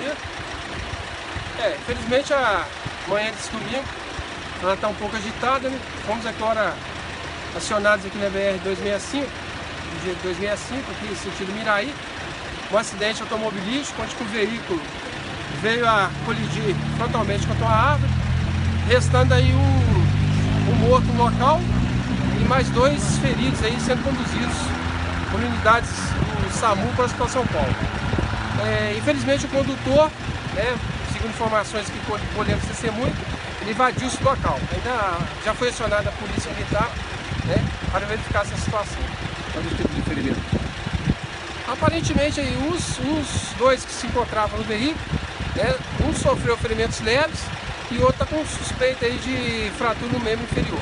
dia. É, infelizmente a manhã desse domingo ela está um pouco agitada, né? Fomos agora acionados aqui na BR-265, no dia 265, aqui sentido Miraí, um acidente automobilístico onde o veículo veio a colidir frontalmente contra uma árvore, restando aí um, morto no local e mais dois feridos aí sendo conduzidos por unidades do SAMU para o São Paulo. É, infelizmente o condutor, né, segundo informações que colhemos testemunho, ele invadiu esse local. Ainda já foi acionada a polícia militar né, para verificar essa situação. Qual é o tipo de ferimento? Aparentemente aí, os, os dois que se encontravam no veículo, né, um sofreu ferimentos leves e o outro está com suspeita aí de fratura no membro inferior.